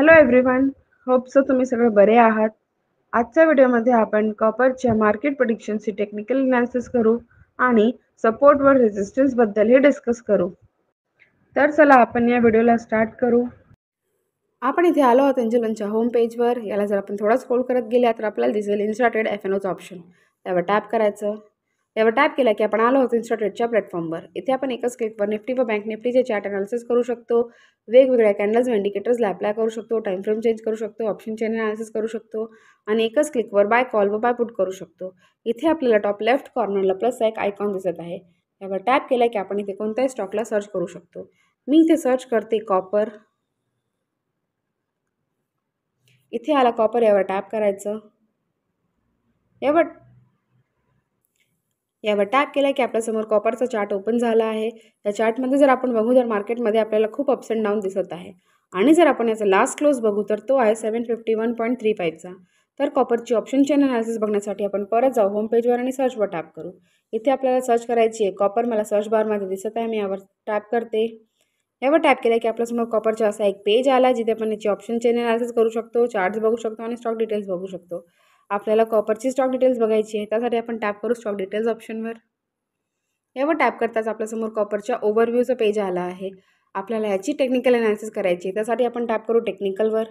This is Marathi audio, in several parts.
हॅलो एव्हरीवन होप सो तुम्ही सगळे बरे आहात. आजच्या व्हिडिओमध्ये आपण कॉपरच्या मार्केट प्रोडिक्शनची टेक्निकल अनालिसिस करू आणि सपोर्टवर रेझिस्टन्सबद्दलही डिस्कस करू. तर चला आपण या व्हिडिओला स्टार्ट करू. आपण इथे आलो आहोत एंजलनच्या होम पेजवर याला जर आपण थोडा स्क्रोल करत गेल्या तर आपल्याला दिसेल इन्स्टार्टेड एफ एन ओचं ऑप्शन त्यावर टॅप करायचं. यावर टॅप केला की आपण आलो आहोत इन्स्टाटेडच्या प्लॅटफॉर्मवर. इथे आपण एकच क्लिकवर निफ्टी व बँक निफ्टीचे चार्ट अनालिसिस करू शकतो. वेगवेगळ्या कॅन्डल्स व इंडिकेटर्सला अप्लाय करू शकतो. टाईम फ्रेम चेंज करू शकतो. ऑप्शन चेन अनालिसिस करू शकतो. आणि एकच क्लिकवर बाय कॉल व बाय पुट करू शकतो. इथे आपल्याला टॉप लेफ्ट कॉर्नरला प्लस एक आयकॉन दिसत आहे. यावर टॅप केला की आपण इथे कोणत्याही स्टॉकला सर्च करू शकतो. मी इथे सर्च करते कॉपर इथे आला कॉपर यावर टॅप करायचं. यावर यावर टॅप केला की आपल्यासमोर कॉपरचा चार्ट ओपन झाला आहे. त्या चार्टमध्ये जर आपण बघू तर मार्केटमध्ये आपल्याला खूप अप्स अँड डाऊन दिसत आहे. आणि जर आपण याचा लास्ट क्लोज बघू तर तो आहे seven fifty one point three फाईव्हचा तर कॉपरची ऑप्शन चेन अनालिसिस बघण्यासाठी आपण परत जाऊ होम पेजवर आणि सर्चवर टॅप करू. इथे आपल्याला सर्च करायची आहे. कॉपर मला सर्च बारमध्ये दिसत आहे. मी यावर टॅप करते. यावर टॅप केलं की आपल्यासमोर कॉपरचा असा एक पेज आला जिथे आपण याची ऑप्शन चेन अनालिसिस करू शकतो चार्ट्स बघू शकतो आणि स्टॉक डिटेल्स बघू शकतो. आपल्याला कॉपरची स्टॉक डिटेल्स बघायची आहे त्यासाठी आपण टॅप करू स्टॉक डिटेल्स ऑप्शनवर यावर टॅप करताच आपल्यासमोर कॉपरच्या ओव्हरव्ह्यूचं पेज आला आहे. आपल्याला याची टेक्निकल अनालिसिस करायची आहे त्यासाठी आपण टॅप करू टेक्निकलवर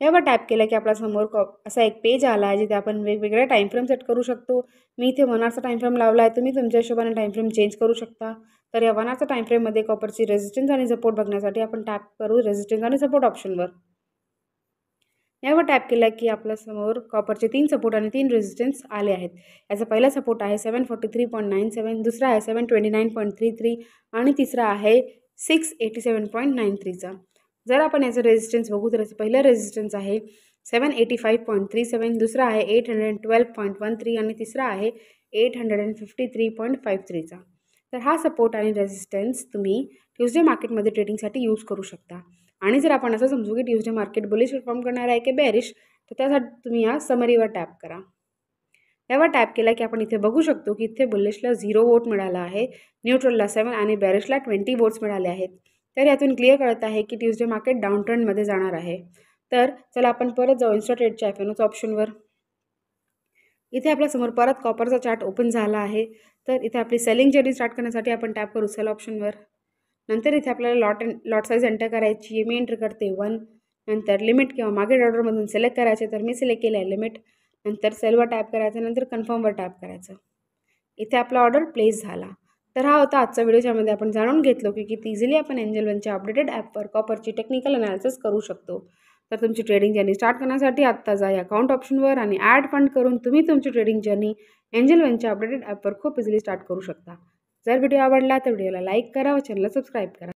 यावर टॅप केलं की आपल्यासमोर कॉ असा एक पेज आला आहे जिथे आपण वेगवेगळ्या टाईम फ्रेम सेट करू शकतो. मी इथे वन आरचा टाईम फ्रेम लावला आहे तुम्ही तुमच्या हिशोबाने टाईम फ्रेम चेंज करू शकता. तर या वन आरचा टाईम फ्रेममध्ये कॉपरची रेजिस्टन्स आणि सपोर्ट बघण्यासाठी आपण टॅप करू रेजिस्टन्स आणि सपोर्ट ऑप्शनवर यावर टॅप केला की आपल्यासमोर कॉपरचे तीन सपोर्ट आणि तीन रेझिस्टन्स आले आहेत. याचा पहिला सपोर्ट आहे seven forty three point nine seven दुसरा आहे seven twenty nine point three three आणि तिसरा आहे six eighty seven point nine थ्रीचा जर आपण याचं रेजिस्टन्स बघू तर याचं पहिलं रेजिस्टन्स आहे seven eighty five point three seven दुसरा आहे eight hundred twelve point one three आणि तिसरा आहे eight hundred and fifty three point five थ्रीचा तर हा सपोर्ट आणि रेजिस्टन्स तुम्ही ट्यूजडे मार्केटमध्ये ट्रेडिंगसाठी यूज करू शकता. आणि जर आपण असं समजू की ट्यूजडे मार्केट बुलिश परफॉर्म करणार आहे की बॅरिश तर त्यासाठी तुम्ही या समरीवर टॅप करा. यावर टॅप केला की आपण इथे बघू शकतो की इथे बुलिशला झिरो वोट मिळाला आहे न्यूट्रलला सेवन आणि बॅरिशला ट्वेंटी वोट्स मिळाले आहेत. तर यातून क्लिअर कळत आहे की ट्यूजडे मार्केट डाऊन ट्रेंडमध्ये जाणार आहे. तर चला आपण परत जाऊ इन्स्टा ट्रेडच्या एफ ऑप्शनवर इथे आपल्यासमोर परत कॉपरचा चार्ट ओपन झाला आहे. तर इथे आपली सेलिंग जर्नी स्टार्ट करण्यासाठी आपण टॅप करू सेल ऑप्शनवर नंतर इथे आपल्याला लॉट लॉट साईज एंटर करायची आहे. मी एंटर करते वन नंतर लिमिट किंवा मागील ऑर्डरमधून सिलेक्ट करायचे तर मी सिलेक्ट केलं आहे लिमिट नंतर सेलवर टॅप करायचं नंतर कन्फर्मवर टॅप करायचं. इथे आपला ऑर्डर प्लेस झाला. तर हा होता आजचा व्हिडिओ ज्यामध्ये आपण जाणून घेतलो की किती इझिली आपण एंजल वनच्या अपडेटेड ॲपवर कॉपरची टेक्निकल अनालिसिस करू शकतो. तर तुमची ट्रेडिंग जर्नी स्टार्ट करण्यासाठी आत्ता जा या अकाउंट ऑप्शनवर आणि ॲड फंड करून तुम्ही तुमची ट्रेडिंग जर्नी एंजल वनच्या अपडेटेड ॲपवर खूप इझिली स्टार्ट करू शकता. जर व्हिडिओ आवडला तर व्हिडिओला लाईक करा व चॅनलला सबस्क्राईब करा.